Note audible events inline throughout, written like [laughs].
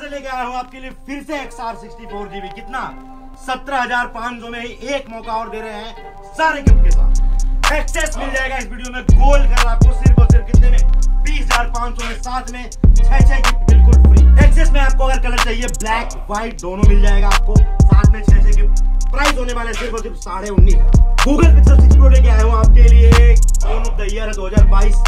से लेके आया हूँ आपके लिए फिर से X R sixty four GB कितना? सत्रह हज़ार पाँच सौ में ही एक मौका और दे रहे हैं सारे गिफ्ट के साथ। एक्सेस मिल जाएगा इस वीडियो में। गोल्ड कलर आपको सिर्फ़ और सिर्फ़ कितने में? बीस हज़ार पाँच सौ में साथ में छह छह गिफ्ट बिल्कुल फ्री एक्सेस में आपको अगर कलर चाहिए ब्लैक व्हाइट दोनों मिल जाएगा आपको। साथ में छह छह गिफ्ट प्राइस होने वाले सिर्फ़ और सिर्फ़ साढ़े उन्नीस। गूगल पिक्सल सिक्स प्रो लेके आया हूँ आपके लिए। फ़ोन ऑफ़ द ईयर है दो हज़ार बाईस।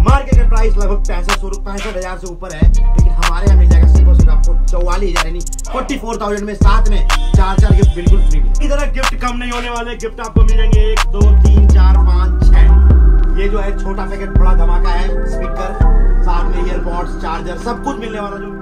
मार्केट का प्राइस लगभग पैंसठ सौ, पैंसठ हज़ार से ऊपर है, लेकिन हमारे यहाँ मिल जाएगा सिर्फ़ और आपको चौवालीस हज़ार यानी फोर्टी फोर थाउज़ेंड में साथ में चार चार गिफ्ट बिल्कुल फ्री मिले। तरह गिफ्ट कम नहीं होने वाले गिफ्ट आपको मिलेंगे एक, दो, तीन, चार, पाँच, छह। ये जो है छोटा पैकेट बड़ा धमाका है स्पीकर साथ में ईयरबॉड्स चार्जर सब कुछ मिलने वाला जो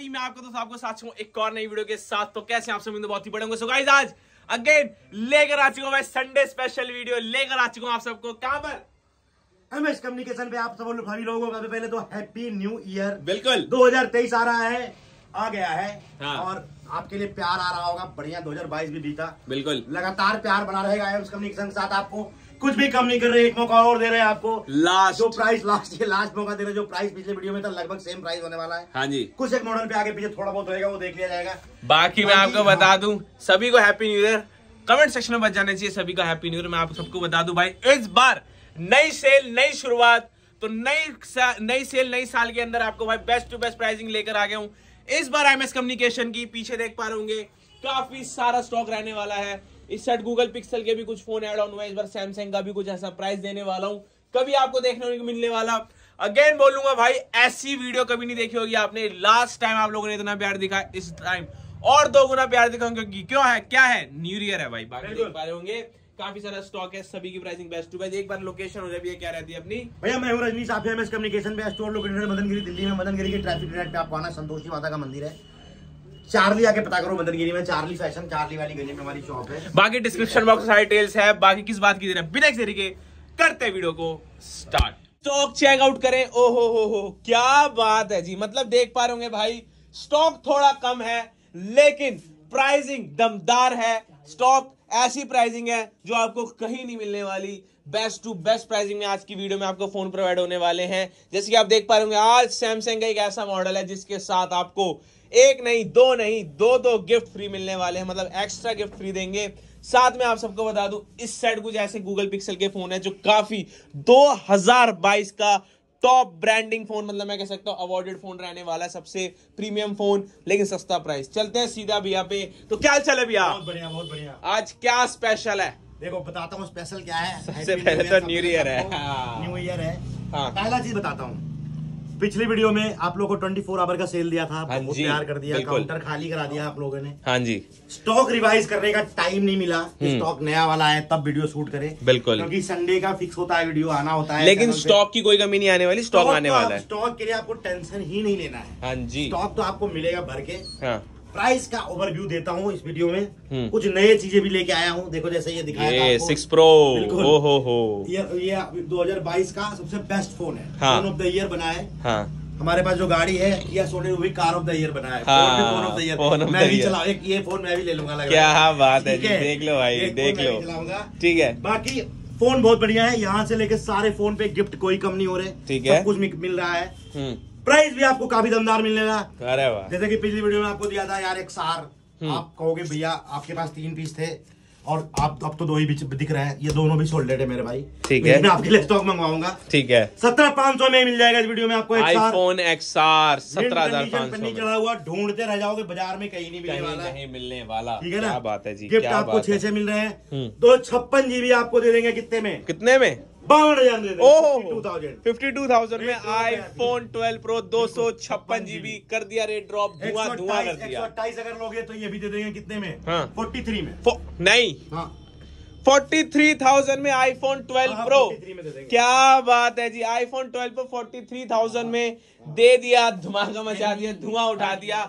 फैमिली मैं आपको तो आपको साथ हूँ एक और नई वीडियो के साथ। तो कैसे आप सभी बहुत ही बड़े सो गाइस आज अगेन लेकर आ चुका हूँ मैं संडे स्पेशल वीडियो लेकर आ चुका हूँ आप सबको। कहाँ पर एमएस कम्युनिकेशन पे आप सब लोग सभी लोगों का पहले तो हैप्पी न्यू ईयर बिल्कुल। 2023 आ रहा है आ गया है। हाँ। और आपके लिए प्यार आ रहा होगा। बढ़िया 2022 भी बीता। बिल्कुल। लगातार प्यार बना रहेगा एम्स कम्युनिकेशन के साथ आपको। कुछ भी कम नहीं कर रहे एक मौका और दे रहे हैं आपको। लास्ट जो प्राइस लास्ट ये लास्ट मौका दे रहे जो प्राइस पिछले वीडियो में था लगभग सेम प्राइस होने वाला है। हाँ जी। कुछ एक मॉडल पे आगे पीछे थोड़ा बहुत होएगा वो देख लिया जाएगा। बाकी मैं आपको बता हाँ। दूँ सभी को happy new year comment section में बच जाने चाहिए सभी को हैप्पी न्यू ईयर मैं आप सबको बता दूँ भाई इस बार नई सेल नई शुरुआत। तो नई नई सेल नई साल के अंदर आपको भाई बेस्ट टू बेस्ट प्राइसिंग लेकर आ गया हूँ। इस बार एमएस कम्युनिकेशन की पीछे देख पा रहे होंगे काफ़ी सारा स्टॉक रहने वाला है। इस साइड गूगल पिक्सल के भी कुछ फ़ोन ऐड ऑन हुए इस बार सैमसंग का भी कुछ ऐसा प्राइस देने वाला हूँ। कभी आपको देखने को मिलने वाला। अगेन बोलूँगा भाई ऐसी वीडियो कभी नहीं देखी होगी आपने। लास्ट टाइम आप लोगों ने इतना प्यार दिखा इस टाइम और दो गुना प्यार दिखाऊँ क्योंकि क्यों है? क्या है? न्यू ईयर है भाई बाकी देख पा रहे होंगे। काफ़ी सारा स्टॉक है सभी की प्राइसिंग बेस्ट टू बेस्ट एक बार लोकेशन हो जाए क्या रहती है अपनी? भैया मैं हूँ रजनीश आप एमएस कम्युनिकेशन पे स्टोर लोकेटेड मदनगिरी दिल्ली में मदनगिरी के ट्रैफ़िक नेट पे आपको आना संतोषी माता का मंदिर है। चार्ली आके पता करो मदनगिरी में। चार्ली फ़ैशन, चार्ली वाली गली में हमारी शॉप है। बाकी डिस्क्रिप्शन बॉक्स सारी डिटेल्स है। बाकी किस बात की देर बिना किसी देरी के करते हैं वीडियो को स्टार्ट स्टॉक चेकआउट करें। ओ हो हो हो। क्या बात है जी। मतलब देख पा रहे होंगे भाई स्टॉक थोड़ा कम है, लेकिन प्राइसिंग दमदार है। स्टॉक ऐसी प्राइसिंग है जो आपको कहीं नहीं मिलने वाली। बेस्ट टू बेस्ट प्राइसिंग में आज की वीडियो में आपको फ़ोन प्रोवाइड होने वाले हैं। जैसे कि आप देख पा रहे होंगे, आज सैमसंग का एक ऐसा मॉडल है जिसके साथ आपको एक नहीं दो नहीं दो दो गिफ्ट फ्री मिलने वाले हैं मतलब एक्स्ट्रा गिफ्ट फ्री देंगे। साथ में आप सबको बता दूँ इस साइड कुछ ऐसे गूगल पिक्सल के फ़ोन है जो काफ़ी 2022 का टॉप ब्रांडिंग फ़ोन मतलब मैं कह सकता हूँ अवार्डेड फ़ोन रहने वाला है सबसे प्रीमियम फ़ोन लेकिन सस्ता प्राइस चलते हैं सीधा भैया पे। तो क्या चल है भैया? बहुत बढ़िया बहुत बढ़िया। आज क्या स्पेशल है? देखो बताता हूँ स्पेशल क्या है। सबसे पहले तो सबसे Year है। हाँ। न्यू ईयर है। हाँ। पहला चीज़ बताता हूँ। पिछली वीडियो में आप लोगों को 24 आवर का सेल दिया था हाँ बहुत प्यार कर दिया काउंटर खाली करा दिया आप लोगों ने। हाँ जी। स्टॉक रिवाइज करने का टाइम नहीं मिला हम्म। स्टॉक नया वाला है तब वीडियो शूट करे। बिल्कुल। क्योंकि संडे का फिक्स होता है वीडियो आना होता है लेकिन स्टॉक की कोई कमी नहीं आने वाली स्टॉक स्टॉक आने तो वाला है। स्टॉक के लिए आपको टेंशन ही नहीं लेना है। हाँ जी। स्टॉक तो आपको मिलेगा भर के। हाँ। प्राइस का ओवरव्यू देता हूँ इस वीडियो में। हम्म। कुछ नए चीज़ें भी लेके आया हूँ। देखो जैसे ये दिखाया ये सिक्स प्रो। ओ हो हो ये ये 2022 का सबसे बेस्ट फ़ोन है। फ़ोन ऑफ़ द ईयर बना है। हाँ। हमारे पास जो गाड़ी है या सोने भी कार ऑफ़ द ईयर बना है। हाँ, फ़ोन ऑफ़ द ईयर मैं भी year। चला एक ये फ़ोन मैं भी ले लूँगा क्या बात है देख लो भाई देख लो। चलाऊँगा। ठीक है। बाकी फ़ोन बहुत बढ़िया है। यहाँ से लेके सारे फ़ोन पे गिफ्ट कोई कम नहीं हो रहे। ठीक है। कुछ मिल मिल रहा है। हम्म। प्राइस भी आपको काफ़ी दमदार मिलेगा अरे वाह। जैसे कि पिछली वीडियो में आपको दिया था यार एक सार। हम्म। आप कहोगे भैया आपके पास तीन पीस थे और आप अब तो दो ही बीच दिख रहे हैं। ये दोनों भी सोल्डेड है मेरे भाई। ठीक है। मैं आपके लिए स्टॉक मंगवाऊँगा। ठीक है। सत्रह पाँच सौ में मिल जाएगा इस वीडियो में आपको आईफोन एक्स आर Mint सत्रह हज़ार चढ़ा हुआ ढूंढते रह जाओगे बाज़ार में कहीं नहीं मिलने वाला। नहीं मिलने वाला। ठीक है ना? बात है जी गिफ्ट आपको छह छह मिल रहे हम्म। हैं तो छप्पन जीबी आपको दे देंगे कितने में? कितने में? बावन हज़ार दे ओहो। देंगे two thousand fifty two thousand में Rate drop है। आईफोन ट्वेल्व प्रो दो सौ छप्पन जीबी कर दिया रेट ड्रॉप धुआँ धुआँ कर दिया। अट्ठाईस अगर लोगे तो ये भी दे देंगे कितने में? हाँ। फोर्टी थ्री में। फो- नहीं। हाँ। फोर्टी थ्री थाउज़ेंड में आईफोन ट्वेल्व हाँ, प्रो 43 में दे देंगे। क्या बात है जी iPhone twelve pro forty three thousand में दे दिया धमाका मचा दिया धुआँ उठा दिया।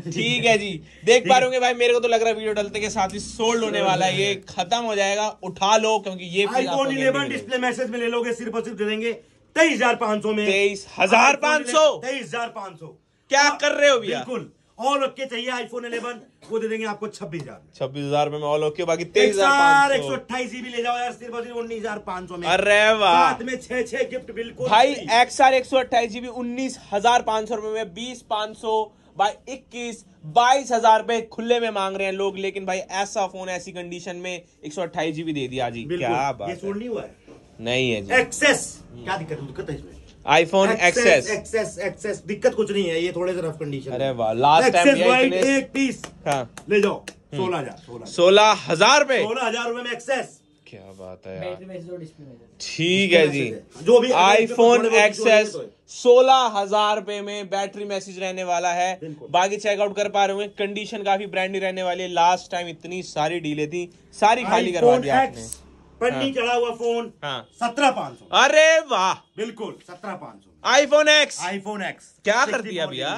ठीक है जी। देख पा रहे होंगे भाई मेरे को तो लग रहा है वीडियो डलते के साथ ही सोल्ड होने वाला है। ये खत्म हो जाएगा उठा लो क्योंकि ये आईफोन guarantee 11 मिलेगी। डिस्प्ले मैसेज में ले लोगे सिर्फ़ और सिर्फ़ देंगे तेईस हज़ार पाँच सौ में। 23,500 तेईस हज़ार पाँच सौ। क्या कर रहे हो भैया? बिल्कुल। ऑल ओके चाहिए आईफोन 11 वो दे देंगे आपको छब्बीस हज़ार छब्बीस हज़ार में ऑल ओके बाकी तेईस हज़ार एक सौ अट्ठाईस जीबी ले जाओ यार सिर्फ़ सिर्फ़ उन्नीस हज़ार पाँच सौ में। अरे वाह। साथ में छह छह गिफ्ट बिल्कुल भाई free। एक्स आर एक सौ अट्ठाईस जीबी उन्नीस हज़ार पाँच सौ रुपए में बीस पाँच सौ बाई इक्कीस बाईस हज़ार रुपए खुले में मांग रहे हैं लोग लेकिन भाई ऐसा फ़ोन ऐसी कंडीशन में एक सौ अट्ठाईस जीबी दे दिया जी। क्या बात नहीं हुआ है। नहीं है जी। एक्सेस क्या दिक्कत दिक्कत है इसमें? आईफोन एक्सेस एक्सेस एक्सेस दिक्कत कुछ नहीं है ये थोड़े से रफ कंडीशन अरे वाह लास्ट टाइम एक पीस हाँ। ले जाओ सोलह हज़ार सोलह हज़ार। रुपए? सोलह हज़ार रुपए में एक्सेस क्या बात है यार। बैटरी मैसेज और डिस्प्ले मैसेज ठीक है जी। जो भी आईफोन एक्सेस सोलह हज़ार रुपए में बैटरी मैसेज रहने वाला है। बाकी चेकआउट कर पा रहे होंगे। कंडीशन काफ़ी ब्रांडी रहने वाली है। लास्ट टाइम इतनी सारी डीले थी। सारी तो खाली करवा आईफोन दी आपने। एक्स पन्नी हाँ। चढ़ा हुआ फ़ोन हाँ। सत्रह पाँच सौ। अरे वाह। बिल्कुल सत्रह पाँच सौ। आईफोन एक्स आईफोन एक्स क्या कर दिया भैया?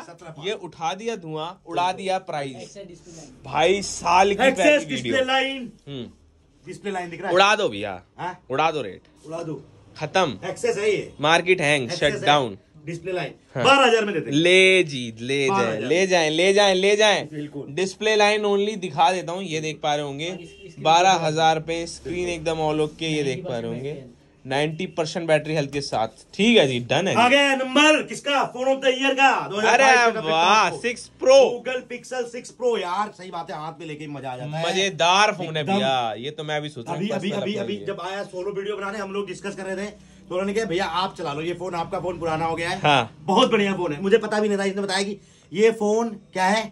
ये उठा दिया धुआँ उड़ा दिया प्राइस भाई साल की पहली display video line hmm, display line दिख रहा है? उड़ा दो भैया। हाँ? उड़ा दो रेट उड़ा दो। खत्म। एक्सेस है ये। Market hang shut down display line हाँ। बारह हज़ार में देते ले जी ले जाए ले जाए ले जाए ले जाए। बिल्कुल। डिस्प्ले लाइन ओनली दिखा देता हूँ ये देख पा रहे होंगे। इसके बारह हज़ार पे स्क्रीन एकदम ऑल ओके ये देख पा रहे होंगे। नाइन्टी परसेंट बैटरी हेल्थ के साथ। ठीक है जी डन है आ गया नंबर किसका? फ़ोन ऑफ़ द ईयर का अरे वाह six pro Google Pixel 6 pro यार सही बात है हाथ में लेके मज़ा आ जाता है। मज़ेदार फ़ोन है भैया ये तो मैं भी सोच रहा हूँ अभी अभी अभी अभी जब आया सोलो वीडियो बनाने हम लोग डिस्कस कर रहे थे तो उन्होंने कहा भैया आप चला लो ये फ़ोन आपका फ़ोन पुराना हो गया है। हाँ। बहुत बढ़िया फ़ोन है। मुझे पता भी नहीं था इसने बताया कि ये फ़ोन क्या है?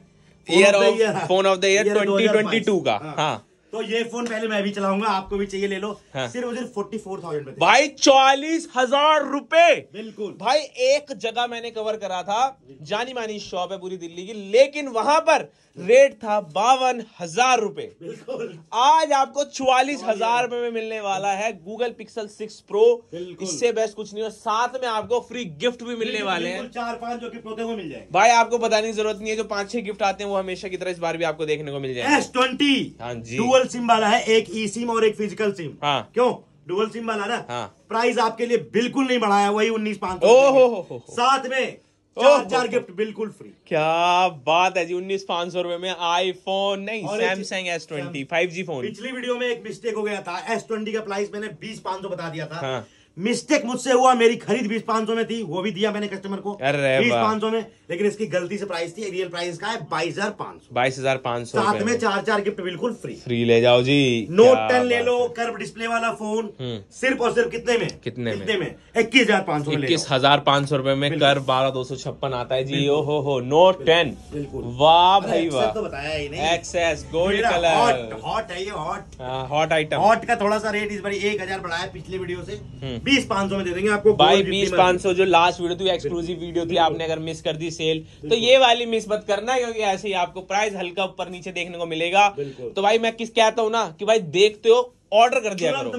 Of- the Phone of the year 2022 2022 का, हाँ। तो ये फ़ोन पहले मैं भी चलाऊँगा आपको भी चाहिए ले लो। हाँ। सिर्फ़ सिर्फ़ फोर्टी फोर थाउज़ेंड में भाई चालीस हज़ार रुपए। बिल्कुल। भाई एक जगह मैंने कवर करा था जानी मानी शॉप है पूरी दिल्ली की लेकिन वहाँ पर रेट था बावन हज़ार रुपए। बिल्कुल। आज आपको चौवालीस हज़ार रुपए में मिलने वाला है गूगल पिक्सल 6 प्रो इससे बेस्ट कुछ नहीं और साथ में आपको फ्री गिफ्ट भी मिलने वाले हैं। चार पाँच जो गिफ्ट होते हैं वो मिल जाएँगे। भाई आपको बताने की ज़रूरत नहीं है जो पाँच छह गिफ्ट आते हैं वो हमेशा की तरह इस बार भी आपको देखने को मिल जाएँगे। एस ट्वेंटी हाँ जी। डुअल सिम वाला है एक ई सिम और एक फ़िज़िकल सिम हाँ। क्यों डुअल सिम वाला ना हाँ। प्राइस आपके लिए बिल्कुल नहीं बढ़ाया वही उन्नीस पाँच। साथ में चार चार गिफ्ट बिल्कुल फ्री क्या बात है जी उन्नीस पाँच सौ रुपए में आईफोन नहीं Samsung S twenty five G phone पिछली वीडियो में एक मिस्टेक हो गया था एस ट्वेंटी का प्राइस मैंने बीस पाँच सौ बता दिया था हाँ। मिस्टेक मुझसे हुआ मेरी खरीद बीस पाँच सौ में थी वो भी दिया मैंने कस्टमर को। बीस। पाँच सौ में लेकिन इसकी गलती से प्राइस थी रियल प्राइस का है बाईस हज़ार पाँच सौ। बाईस हज़ार पाँच सौ साथ में चार चार गिफ्ट बिल्कुल फ्री फ्री ले जाओ जी नोट टेन ले लो। कर्व डिस्प्ले वाला फ़ोन हम्म। सिर्फ़ और सिर्फ़ कितने में? कितने कितने में? इक्कीस हज़ार पाँच सौ इक्कीस हज़ार पाँच सौ रुपए में। कर बारह दो सौ छप्पन आता है जी ओ हो हो नोट टेन बिल्कुल। वाह भाई वाह। तो बताया ही नहीं। XS gold colour hot hot है ये हॉट हॉट आइटम हॉट का थोड़ा सा रेट इस बार एक हज़ार बढ़ाया पिछले वीडियो से। बीस पाँच सौ में दे देंगे आपको। भाई बीस पाँच सौ जो लास्ट वीडियो थी एक्सक्लूसिव वीडियो थी आपने अगर मिस कर दी सेल तो ये वाली मिस मत करना क्योंकि ऐसे ही आपको प्राइस हल्का ऊपर नीचे देखने को मिलेगा। तो भाई मैं किस कहता हूँ ना कि भाई देखते हो ऑर्डर कर दिया करो।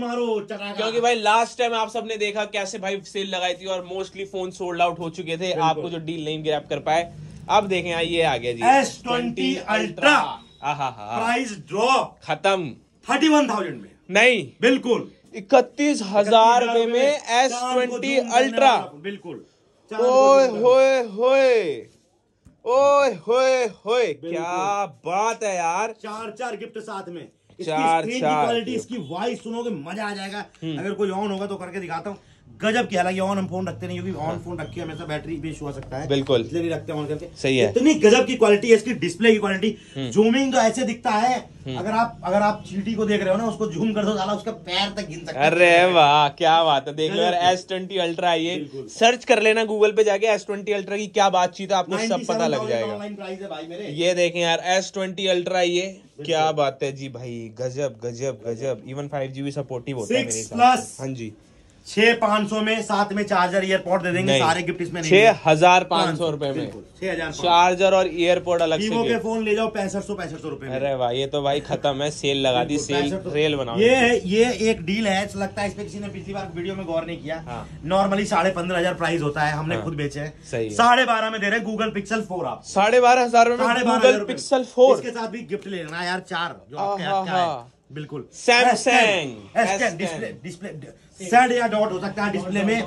क्योंकि भाई लास्ट टाइम आप सबने देखा कैसे भाई सेल लगाई थी और मोस्टली फ़ोन सोल्ड आउट हो चुके थे आपको जो डील नहीं ग्रैप कर पाए। अब देखें यहाँ ये आ गया जी। S20 Ultra। आहा प्राइस ड्रॉप खत्म। थर्टी वन थाउज़ेंड में। नहीं। बिल्कुल। इकतीस हज़ार रुपए में एस ट्वेंटी अल्ट्रा बिल्कुल। ओए होए होए। ओए होए होए क्या बात है यार। चार चार गिफ्ट साथ में। चार- चार क्वालिटी इसकी वॉइस सुनोगे मज़ा आ जाएगा। हम्म। अगर कोई ऑन होगा तो करके दिखाता हूँ। गजब की हालाँकि ऑन हम फ़ोन रखते नहीं क्योंकि ऑन फ़ोन रखे हमेशा बैटरी भी इशू हो सकता है। बिल्कुल। इसलिए नहीं रखते ऑन करके। सही है। इतनी गजब की क्वालिटी है इसकी डिस्प्ले की क्वालिटी हम्म। जूमिंग तो ऐसे दिखता है। अगर आप अगर आप चीटी को देख रहे हो ना उसको जूम कर दो साला उसका पैर तक गिन सकते अरे वाह क्या बात है देख लो यार एस ट्वेंटी अल्ट्रा आइए सर्च कर लेना गूगल पे जाके एस ट्वेंटी अल्ट्रा की क्या बातचीत है आपको सब पता लग जाएगा। ऑनलाइन प्राइस है भाई मेरे। ये देखें यार एस ट्वेंटी अल्ट्रा ये। क्या बात है जी भाई गजब गजब गजब। Even five G GB supportive होता है मेरे। हाँ जी। छह पाँच सौ में साथ में चार्जर ईयरपॉड दे देंगे सारे गिफ्ट इसमें छह हज़ार पाँच सौ रुपए में। छह हज़ार चार्जर और ईयरपोर्ट अलग वीवो के फ़ोन ले जाओ पैंसठ सौ पैंसठ सौ रुपए अरे वाह ये तो भाई खत्म है सेल लगा दी सेल रेल बनाओ। ये ये एक डील है लगता है इस पे किसी ने पिछली बार वीडियो में गौर नहीं किया। हाँ। नॉर्मली साढ़े पंद्रह हज़ार प्राइस होता है हमने हाँ। खुद बेचे सही है। साढ़े बारह में दे रहे गूगल पिक्सल फोर आप। साढ़े बारह हज़ार में बारह गूगल पिक्सल फोर इसके साथ भी गिफ्ट ले लेना यार चार जो आपके है। हा। बिल्कुल। Samsung, S10 S10 display display या डॉट हो सकता है डिस्प्ले में।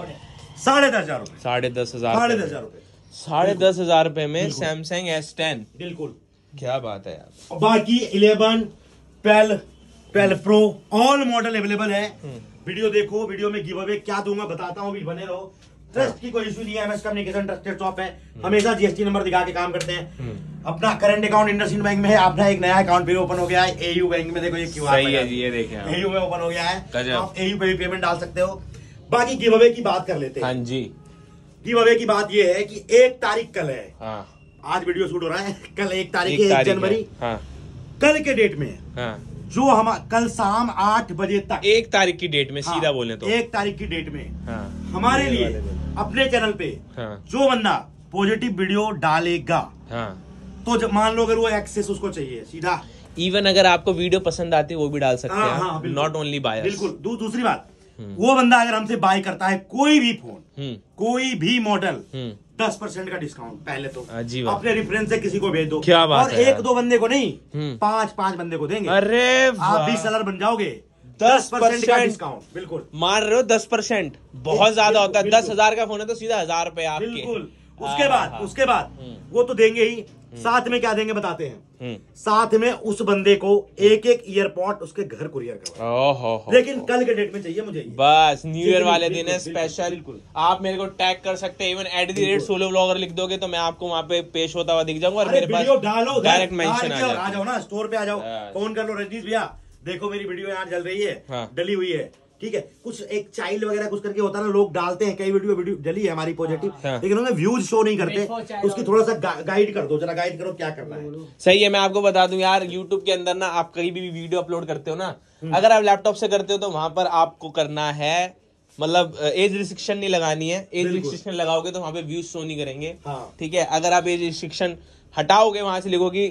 साढ़े दस हज़ार रुपए। साढ़े दस हज़ार साढ़े दस हज़ार रुपए। साढ़े दस हज़ार रुपए में सैमसंग एस टेन बिल्कुल। क्या बात है यार। बाकी eleven twelve twelve pro all model available है। वीडियो देखो वीडियो में गिव अवे क्या दूँगा बताता हूँ भी बने रहो। ट्रस्ट की कोई इशू नहीं है एमएस कम्युनिकेशन ट्रस्टेड शॉप है। हमेशा जीएसटी नंबर दिखा के काम करते हैं। अपना करंट अकाउंट इंडस्ट्रियल बैंक में है अपना एक नया अकाउंट भी ओपन हो गया है। एयू बैंक में देखो ये क्यू सही है ये देखें आप। एयू में ओपन हो गया है। आप एयू पे भी पेमेंट डाल सकते हो। बाकी गिव अवे की बात कर लेते हाँ। हैं जी। गिव अवे की बात ये है कि एक तारीख कल है। हाँ। आज वीडियो शूट हो रहा है। [laughs] कल एक तारीख है एक जनवरी। हाँ। कल के डेट में। हाँ। जो हम कल शाम आठ बजे तक। एक तारीख की डेट में सीधा बोले तो। एक तारीख की डेट में। हाँ। हमारे लिए। अपने चैनल पे हाँ। जो बंदा पॉजिटिव वीडियो डालेगा हाँ। तो जब मान लो अगर वो एक्सेस उसको चाहिए सीधा। इवन अगर आपको वीडियो पसंद आती है वो भी डाल सकते हाँ, हाँ, हैं नॉट ओनली बायर्स बिल्कुल। दू, दूसरी बात वो बंदा अगर हमसे बाय करता है कोई भी फ़ोन हम्म। कोई भी मॉडल हम्म। दस परसेंट का डिस्काउंट पहले तो। बात। अपने रेफरेंस से किसी को भेज दो। क्या बात और है एक दो बंदे को नहीं हम्म। पाँच पाँच बंदे को देंगे। अरे आप। भी सेलर बन जाओगे। 10% का डिस्काउंट बिल्कुल। मार रहे हो दस परसेंट। बहुत ज़्यादा होता है। दस हज़ार का फ़ोन है तो सीधा हज़ार रुपए आपके। बिल्कुल। उसके हाँ, बाद हाँ। उसके बाद हम्म। वो तो देंगे ही। साथ में क्या देंगे बताते हैं। हम्म। साथ में उस बंदे को एक एक ईयरपॉड उसके घर कुरियर करवा। हो लेकिन कल के डेट में चाहिए मुझे बस न्यू ईयर वाले दिन है स्पेशल। आप मेरे को टैग कर सकते हैं। Even at the rate solo blogger लिख दोगे तो मैं आपको वहाँ पे पेश होता हुआ दिख जाऊँगा और मेरे पास डायरेक्ट मेंशन आ जाओ ना स्टोर पे आ जाओ। फ़ोन कर लो रजनीश भैया। देखो मेरी वीडियो यहाँ जल रही है हाँ। डली हुई है ठीक है कुछ एक चाइल्ड वगैरह कुछ करके होता है ना लोग डालते हैं कई वीडियो वीडियो डली है हमारी पॉजिटिव हाँ। लेकिन उन्हें व्यूज़ शो नहीं करते उसकी थोड़ा सा गा, गाइड कर दो जरा गाइड करो क्या करना है सही है मैं आपको बता दूँ यार यूट्यूब के अंदर ना आप कहीं भी वीडियो अपलोड करते हो ना हम्म। अगर आप लैपटॉप से करते हो तो वहाँ पर आपको करना है मतलब एज रिस्ट्रिक्शन नहीं लगानी है एज रिस्ट्रिक्शन लगाओगे तो वहाँ पे व्यूज़ शो नहीं करेंगे हाँ। ठीक है अगर आप एज रिस्ट्रिक्शन हटाओगे वहाँ से लिखोगे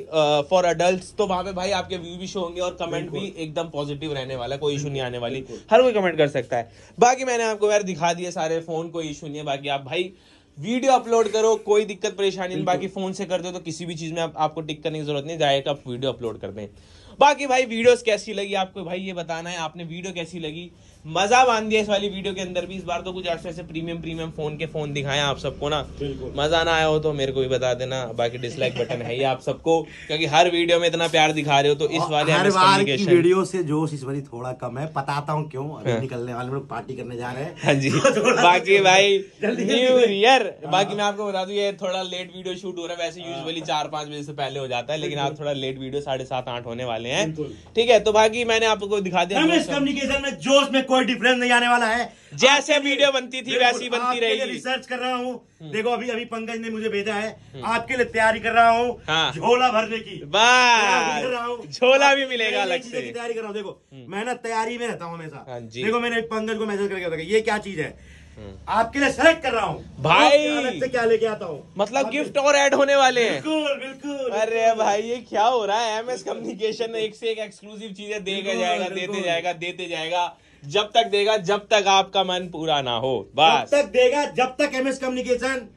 फॉर अडल्ट तो वहाँ पे भाई आपके व्यू भी शो होंगे और कमेंट भी एकदम पॉजिटिव रहने वाला कोई इशू नहीं आने वाली। हर कोई कमेंट कर सकता है। बाकी मैंने आपको यार दिखा दिए सारे फ़ोन कोई इशू नहीं है। बाकी आप भाई वीडियो अपलोड करो कोई दिक्कत परेशानी नहीं। बाकी फ़ोन से करते हो तो किसी भी चीज़ में आप, आपको टिक करने की ज़रूरत नहीं। डायरेक्ट आप वीडियो अपलोड कर दें। बाकी भाई वीडियोस कैसी लगी आपको? भाई ये बताना है आपने वीडियो कैसी लगी? मज़ा बाँध दिया इस वाली वीडियो के अंदर भी। इस बार तो कुछ ऐसे ऐसे प्रीमियम प्रीमियम फ़ोन के फ़ोन दिखाए आप सबको ना। मज़ा ना आया हो तो मेरे को भी बता देना। बाकी डिसलाइक बटन है ही आप सबको क्योंकि हर वीडियो में इतना प्यार दिखा रहे हो तो इस वाले हर बार की वीडियो से जोश इस बारी थोड़ा कम है। बताता हूँ क्यों? अभी हाँ। निकलने वाले लोग पार्टी करने जा रहे हैं। हाँ जी। [laughs] [laughs] बाकी भाई जल्दी न्यू ईयर हाँ। बाकी मैं आपको बता दूँ ये थोड़ा लेट वीडियो शूट हो रहा है। वैसे यूजुअली चार पाँच बजे से पहले हो जाता है लेकिन आप थोड़ा लेट वीडियो साढ़े सात आठ होने वाले हैं। ठीक है तो बाकी मैंने आपको दिखा दिया कम्युनिकेशन में जोश में कोई डिफरेंस नहीं आने वाला है। जैसे वीडियो बनती थी वैसी बनती रहेगी। रिसर्च कर रहा हूँ। देखो अभी अभी पंकज ने मुझे भेजा है। आपके लिए तैयारी कर रहा हूँ हाँ। झोला भरने की। रहा। बस झोला भी मिलेगा अलग से। तैयारी कर रहा हूँ। देखो मैं ना तैयारी में रहता हूँ हमेशा। हाँ देखो मैंने पंकज को मैसेज करके बताया ये क्या चीज़ है। आपके लिए सेलेक्ट कर रहा हूँ। भाई। से क्या लेके आता हूँ। मतलब गिफ्ट और ऐड होने वाले हैं। बिल्कुल बिल्कुल अरे भाई ये क्या हो रहा है? एमएस कम्युनिकेशन एक से एक एक्सक्लूसिव चीज़ें देगा जाएगा देते जाएगा देते जाएगा। जब तक देगा जब तक आपका मन पूरा ना हो। जब बस तक देगा जब तक एमएस कम्युनिकेशन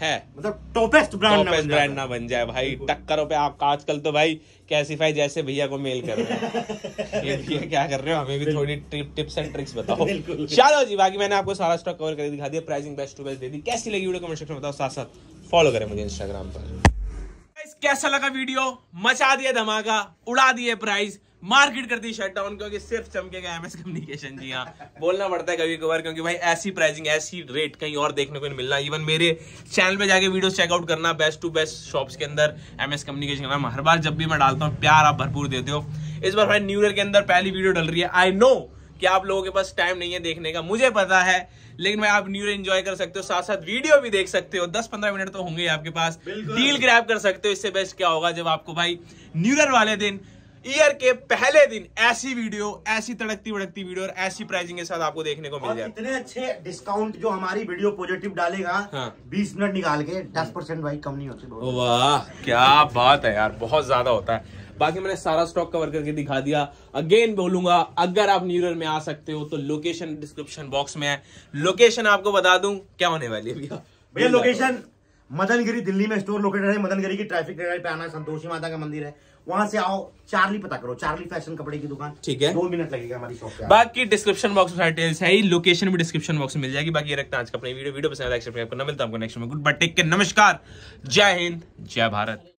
है। मतलब टॉपेस्ट ब्रांड टॉप ब्रांड ना बन जाए। भाई टक्करों पे आपका आजकल तो भाई कैसीफाई जैसे भैया को मेल कर रहे हैं। [laughs] ये भैया क्या कर रहे हो? हमें भी थोड़ी टिप्स एंड ट्रिक्स बताओ। चलो जी बाकी मैंने आपको सारा स्टॉक कवर करके दिखा दिया। प्राइसिंग बेस्ट टू बेस्ट दे दी। कैसी लगी वीडियो कमेंट सेक्शन में बताओ। साथ साथ फॉलो करें मुझे इंस्टाग्राम पर। कैसा लगा वीडियो? मचा दिया धमाका, उड़ा दिए प्राइस मार्केट कर दी शट डाउन क्योंकि सिर्फ़ चमके चमकेगा एमएस कम्युनिकेशन जी हाँ। बोलना पड़ता है कभी कभार क्योंकि भाई ऐसी प्राइसिंग ऐसी रेट कहीं और देखने को नहीं मिलना। इवन मेरे चैनल पे जाके वीडियो चेकआउट करना बेस्ट टू बेस्ट शॉप्स के अंदर एमएस कम्युनिकेशन का हर बार जब भी मैं डालता हूँ, प्यार आप भरपूर देते हो। इस बार भाई न्यू ईयर के अंदर पहली वीडियो डल रही है। आई नो कि आप लोगों के पास टाइम नहीं है देखने का मुझे पता है लेकिन मैं आप न्यू एंजॉय कर सकते हो साथ साथ वीडियो भी देख सकते हो 10-15 मिनट तो होंगे आपके पास। डील ग्रैब कर सकते हो इससे बेस्ट क्या होगा जब आपको भाई न्यू ईयर वाले दिन ईयर के पहले दिन ऐसी वीडियो ऐसी तड़कती भड़कती वीडियो और ऐसी प्राइसिंग के साथ आपको देखने को मिल जाए। इतने अच्छे डिस्काउंट जो हमारी वीडियो पॉजिटिव डालेगा हाँ। 20 मिनट निकाल के 10 परसेंट भाई कम नहीं होती। वाह क्या बात है यार बहुत ज़्यादा होता है। बाकी मैंने सारा स्टॉक कवर करके दिखा दिया। अगेन बोलूँगा अगर आप न्यू ईयर में आ सकते हो तो लोकेशन डिस्क्रिप्शन बॉक्स में है। लोकेशन आपको बता दूँ क्या होने वाली है भैया? भैया लोकेशन मदनगिरी दिल्ली में स्टोर लोकेटेड है। मदनगिरी की ट्रैफ़िक पे आना संतोषी माता का मंदिर है। वहाँ से आओ चार्ली पता करो चार्ली फ़ैशन कपड़े की दुकान। ठीक है। दो मिनट लगेगा हमारी शॉप पे बाकी डिस्क्रिप्शन बॉक्स में डिटेल्स है ही लोकेशन भी डिस्क्रिप्शन बॉक्स में मिल जाएगी। बाकी रखते है आज का अपने वीडियो वीडियो पसंद आए सब्सक्राइब करना मिलता है आपको नेक्स्ट में। गुड बट टेक के नमस्कार। जय हिंद जय भारत।